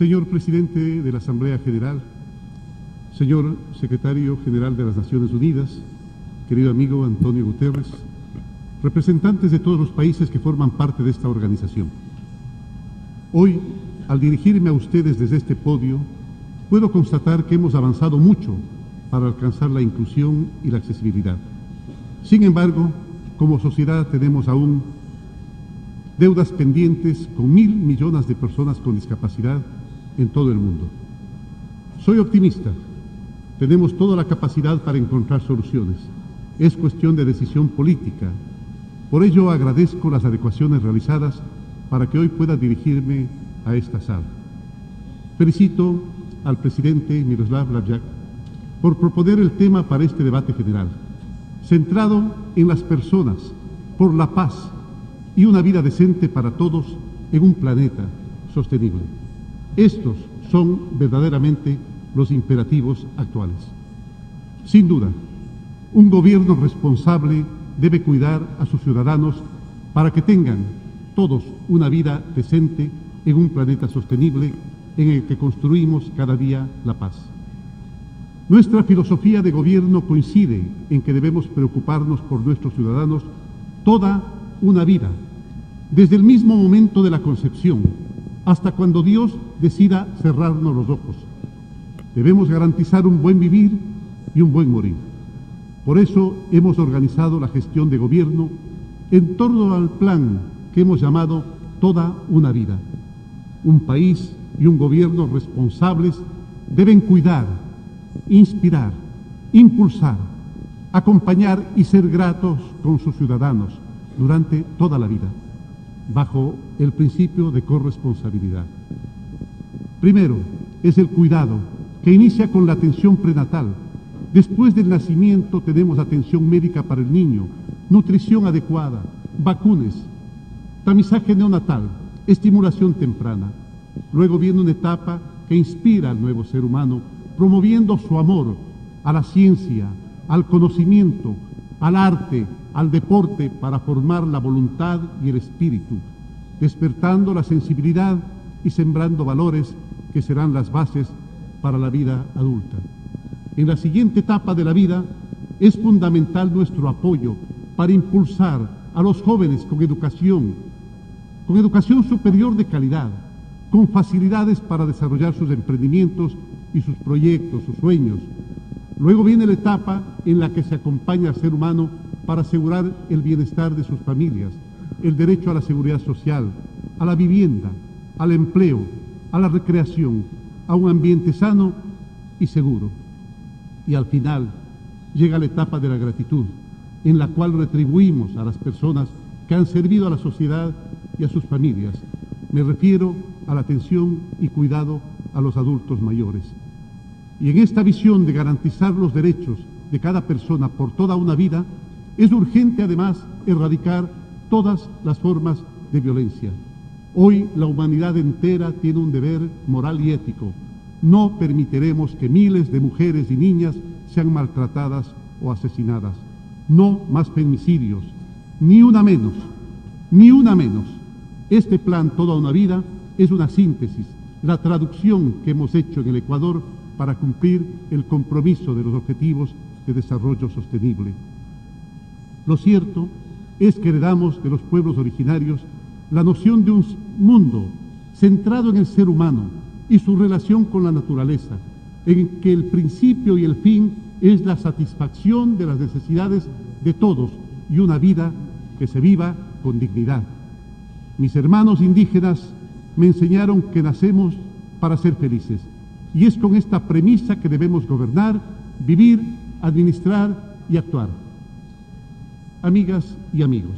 Señor Presidente de la Asamblea General, señor Secretario General de las Naciones Unidas, querido amigo Antonio Guterres, representantes de todos los países que forman parte de esta organización. Hoy, al dirigirme a ustedes desde este podio, puedo constatar que hemos avanzado mucho para alcanzar la inclusión y la accesibilidad. Sin embargo, como sociedad tenemos aún deudas pendientes con mil millones de personas con discapacidad en todo el mundo. Soy optimista. Tenemos toda la capacidad para encontrar soluciones. Es cuestión de decisión política. Por ello agradezco las adecuaciones realizadas para que hoy pueda dirigirme a esta sala. Felicito al presidente Miroslav Lajcak por proponer el tema para este debate general, centrado en las personas, por la paz y una vida decente para todos en un planeta sostenible. Estos son verdaderamente los imperativos actuales. Sin duda, un gobierno responsable debe cuidar a sus ciudadanos para que tengan todos una vida decente en un planeta sostenible en el que construimos cada día la paz. Nuestra filosofía de gobierno coincide en que debemos preocuparnos por nuestros ciudadanos toda una vida, desde el mismo momento de la concepción hasta cuando Dios decida cerrarnos los ojos. Debemos garantizar un buen vivir y un buen morir. Por eso hemos organizado la gestión de gobierno en torno al plan que hemos llamado Toda una vida. Un país y un gobierno responsables deben cuidar, inspirar, impulsar, acompañar y ser gratos con sus ciudadanos durante toda la vida bajo el principio de corresponsabilidad. Primero, es el cuidado, que inicia con la atención prenatal. Después del nacimiento tenemos atención médica para el niño, nutrición adecuada, vacunas, tamizaje neonatal, estimulación temprana. Luego viene una etapa que inspira al nuevo ser humano, promoviendo su amor a la ciencia, al conocimiento, al arte, al deporte para formar la voluntad y el espíritu, despertando la sensibilidad y sembrando valores que serán las bases para la vida adulta. En la siguiente etapa de la vida es fundamental nuestro apoyo para impulsar a los jóvenes con educación, con educación superior de calidad, con facilidades para desarrollar sus emprendimientos y sus proyectos, sus sueños. Luego viene la etapa en la que se acompaña al ser humano para asegurar el bienestar de sus familias, el derecho a la seguridad social, a la vivienda, al empleo, a la recreación, a un ambiente sano y seguro. Y al final llega la etapa de la gratitud, en la cual retribuimos a las personas que han servido a la sociedad y a sus familias. Me refiero a la atención y cuidado a los adultos mayores. Y en esta visión de garantizar los derechos de cada persona por toda una vida, es urgente además erradicar todas las formas de violencia. Hoy la humanidad entera tiene un deber moral y ético. No permitiremos que miles de mujeres y niñas sean maltratadas o asesinadas. No más femicidios, ni una menos, ni una menos. Este plan Toda una vida es una síntesis, la traducción que hemos hecho en el Ecuador para cumplir el compromiso de los objetivos de desarrollo sostenible. Lo cierto es que heredamos de los pueblos originarios la noción de un mundo centrado en el ser humano y su relación con la naturaleza, en que el principio y el fin es la satisfacción de las necesidades de todos y una vida que se viva con dignidad. Mis hermanos indígenas me enseñaron que nacemos para ser felices y es con esta premisa que debemos gobernar, vivir, administrar y actuar amigas y amigos.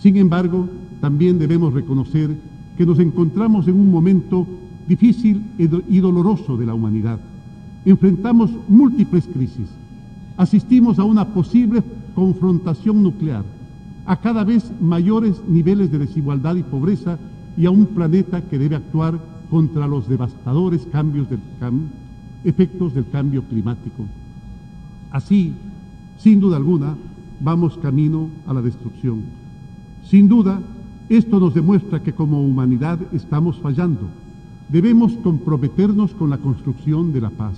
Sin embargo, también debemos reconocer que nos encontramos en un momento difícil y doloroso de la humanidad. Enfrentamos múltiples crisis. Asistimos a una posible confrontación nuclear, a cada vez mayores niveles de desigualdad y pobreza y a un planeta que debe actuar contra los devastadores cambios del efectos del cambio climático. Así, sin duda alguna, vamos camino a la destrucción. Sin duda, esto nos demuestra que como humanidad estamos fallando. debemos comprometernos con la construcción de la paz.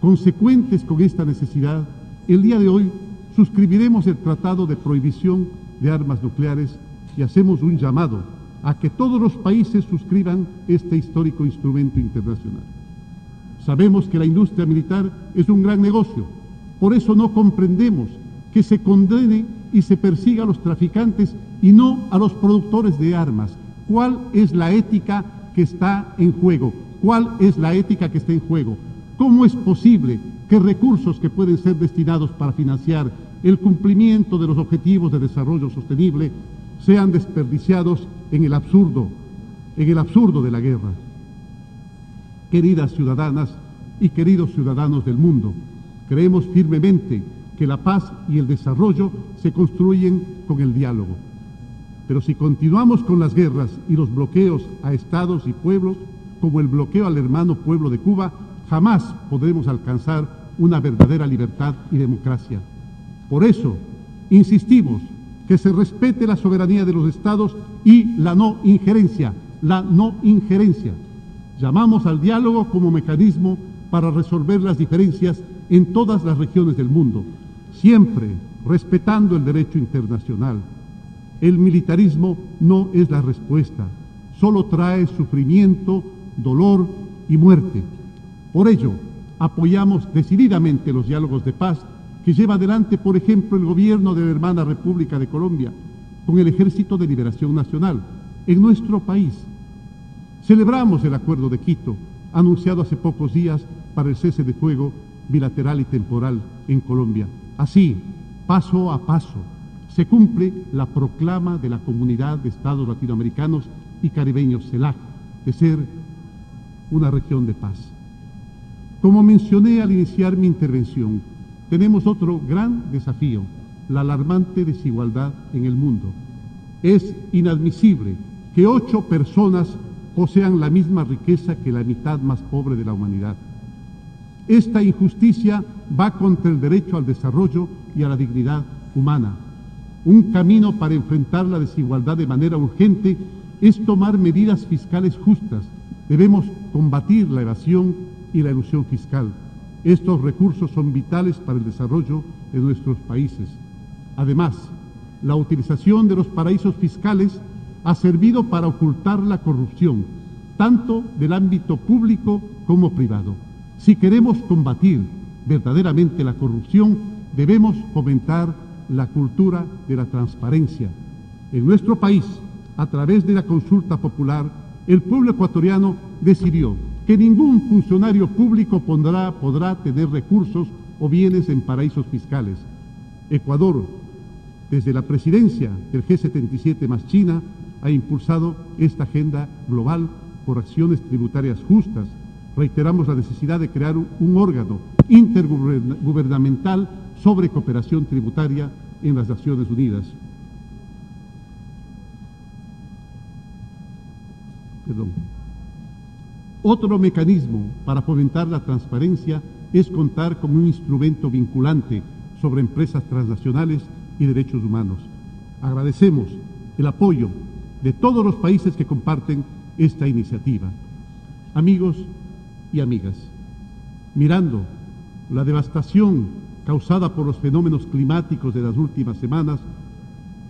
Consecuentes con esta necesidad, el día de hoy suscribiremos el Tratado de Prohibición de Armas Nucleares y hacemos un llamado a que todos los países suscriban este histórico instrumento internacional. Sabemos que la industria militar es un gran negocio, por eso no comprendemos que se condene y se persiga a los traficantes y no a los productores de armas. ¿Cuál es la ética que está en juego? ¿Cuál es la ética que está en juego? ¿Cómo es posible que recursos que pueden ser destinados para financiar el cumplimiento de los objetivos de desarrollo sostenible sean desperdiciados en el absurdo, en el absurdo de la guerra? Queridas ciudadanas y queridos ciudadanos del mundo, creemos firmemente que la paz y el desarrollo se construyen con el diálogo. Pero si continuamos con las guerras y los bloqueos a estados y pueblos, como el bloqueo al hermano pueblo de Cuba, jamás podremos alcanzar una verdadera libertad y democracia. Por eso, insistimos que se respete la soberanía de los estados y la no injerencia, la no injerencia. Llamamos al diálogo como mecanismo para resolver las diferencias en todas las regiones del mundo, siempre respetando el derecho internacional. El militarismo no es la respuesta, solo trae sufrimiento, dolor y muerte. Por ello, apoyamos decididamente los diálogos de paz que lleva adelante, por ejemplo, el gobierno de la hermana República de Colombia con el Ejército de Liberación Nacional en nuestro país. Celebramos el Acuerdo de Quito, anunciado hace pocos días para el cese de fuego bilateral y temporal en Colombia. Así, paso a paso, se cumple la proclama de la Comunidad de Estados Latinoamericanos y Caribeños, CELAC, de ser una región de paz. Como mencioné al iniciar mi intervención, tenemos otro gran desafío, la alarmante desigualdad en el mundo. Es inadmisible que ocho personas posean la misma riqueza que la mitad más pobre de la humanidad. Esta injusticia va contra el derecho al desarrollo y a la dignidad humana. Un camino para enfrentar la desigualdad de manera urgente es tomar medidas fiscales justas. Debemos combatir la evasión y la ilusión fiscal. Estos recursos son vitales para el desarrollo de nuestros países. Además, la utilización de los paraísos fiscales ha servido para ocultar la corrupción, tanto del ámbito público como privado. Si queremos combatir verdaderamente la corrupción, debemos fomentar la cultura de la transparencia. En nuestro país, a través de la consulta popular, el pueblo ecuatoriano decidió que ningún funcionario público podrá tener recursos o bienes en paraísos fiscales. Ecuador, desde la presidencia del G77 más China, ha impulsado esta agenda global por acciones tributarias justas, reiteramos la necesidad de crear un órgano intergubernamental sobre cooperación tributaria en las Naciones Unidas. Otro mecanismo para fomentar la transparencia es contar con un instrumento vinculante sobre empresas transnacionales y derechos humanos. Agradecemos el apoyo de todos los países que comparten esta iniciativa. Amigos, y amigas. Mirando la devastación causada por los fenómenos climáticos de las últimas semanas,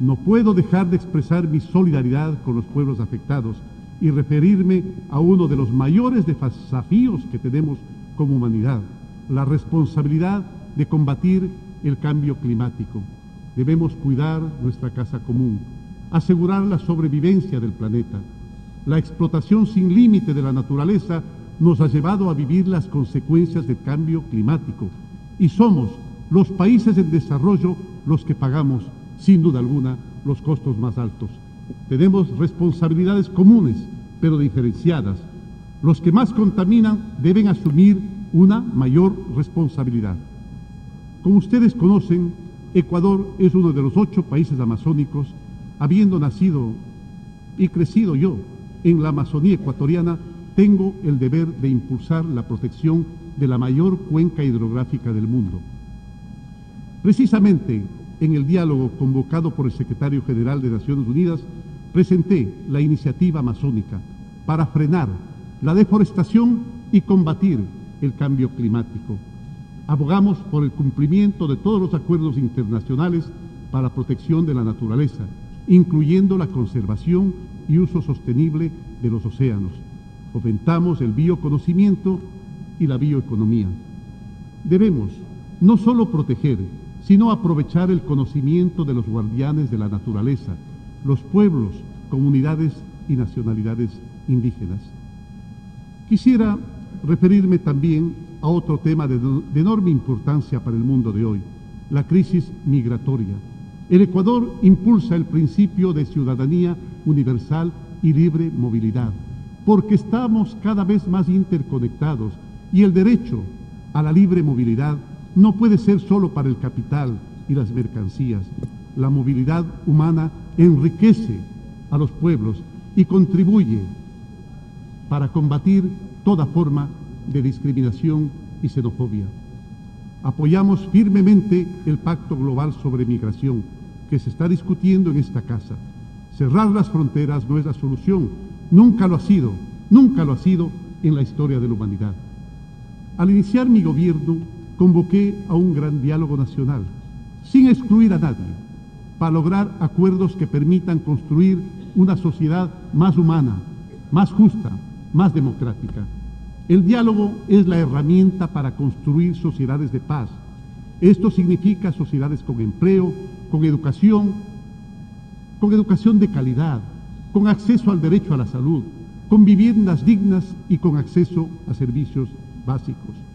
no puedo dejar de expresar mi solidaridad con los pueblos afectados y referirme a uno de los mayores desafíos que tenemos como humanidad, la responsabilidad de combatir el cambio climático. Debemos cuidar nuestra casa común, asegurar la sobrevivencia del planeta. La explotación sin límite de la naturaleza nos ha llevado a vivir las consecuencias del cambio climático y somos los países en desarrollo los que pagamos, sin duda alguna, los costos más altos. Tenemos responsabilidades comunes, pero diferenciadas. Los que más contaminan deben asumir una mayor responsabilidad. Como ustedes conocen, Ecuador es uno de los ocho países amazónicos, habiendo nacido y crecido yo en la Amazonía ecuatoriana, tengo el deber de impulsar la protección de la mayor cuenca hidrográfica del mundo. Precisamente en el diálogo convocado por el secretario general de Naciones Unidas, presenté la iniciativa amazónica para frenar la deforestación y combatir el cambio climático. Abogamos por el cumplimiento de todos los acuerdos internacionales para protección de la naturaleza, incluyendo la conservación y uso sostenible de los océanos. Fomentamos el bioconocimiento y la bioeconomía. Debemos no solo proteger, sino aprovechar el conocimiento de los guardianes de la naturaleza, los pueblos, comunidades y nacionalidades indígenas. Quisiera referirme también a otro tema de, enorme importancia para el mundo de hoy, la crisis migratoria. El Ecuador impulsa el principio de ciudadanía universal y libre movilidad, porque estamos cada vez más interconectados y el derecho a la libre movilidad no puede ser solo para el capital y las mercancías. La movilidad humana enriquece a los pueblos y contribuye para combatir toda forma de discriminación y xenofobia. Apoyamos firmemente el Pacto Global sobre Migración que se está discutiendo en esta casa. Cerrar las fronteras no es la solución, nunca lo ha sido, nunca lo ha sido en la historia de la humanidad. Al iniciar mi gobierno, convoqué a un gran diálogo nacional, sin excluir a nadie, para lograr acuerdos que permitan construir una sociedad más humana, más justa, más democrática. El diálogo es la herramienta para construir sociedades de paz. Esto significa sociedades con empleo, con educación, con educación de calidad, con acceso al derecho a la salud, con viviendas dignas y con acceso a servicios básicos.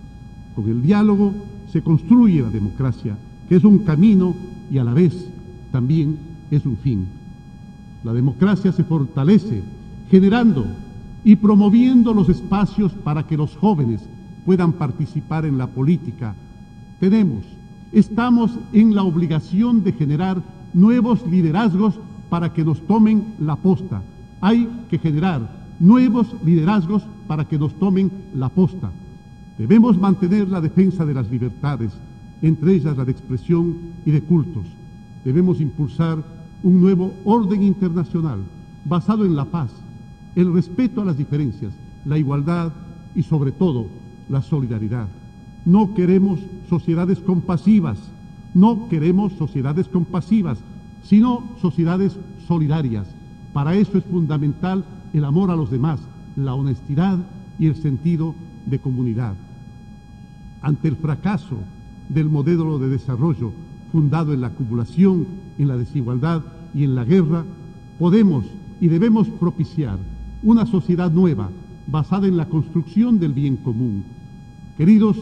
Con el diálogo se construye la democracia, que es un camino y a la vez también es un fin. La democracia se fortalece generando y promoviendo los espacios para que los jóvenes puedan participar en la política. Tenemos, estamos en la obligación de generar nuevos liderazgos para que nos tomen la posta. Hay que generar nuevos liderazgos para que nos tomen la posta. Debemos mantener la defensa de las libertades, entre ellas la de expresión y de cultos. Debemos impulsar un nuevo orden internacional basado en la paz, el respeto a las diferencias, la igualdad y sobre todo la solidaridad. No queremos sociedades compasivas, no queremos sociedades compasivas, sino sociedades solidarias. Para eso es fundamental el amor a los demás, la honestidad y el sentido de comunidad. Ante el fracaso del modelo de desarrollo fundado en la acumulación, en la desigualdad y en la guerra, podemos y debemos propiciar una sociedad nueva basada en la construcción del bien común. Queridos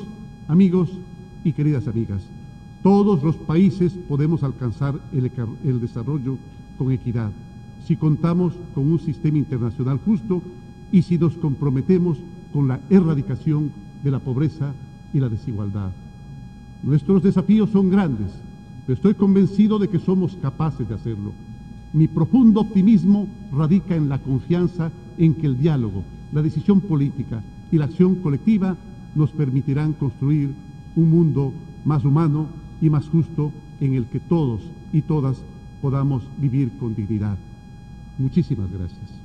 amigos y queridas amigas, todos los países podemos alcanzar el, desarrollo con equidad si contamos con un sistema internacional justo y si nos comprometemos con la erradicación de la pobreza y la desigualdad. Nuestros desafíos son grandes, pero estoy convencido de que somos capaces de hacerlo. Mi profundo optimismo radica en la confianza en que el diálogo, la decisión política y la acción colectiva nos permitirán construir un mundo más humano y más justo en el que todos y todas podamos vivir con dignidad. Muchísimas gracias.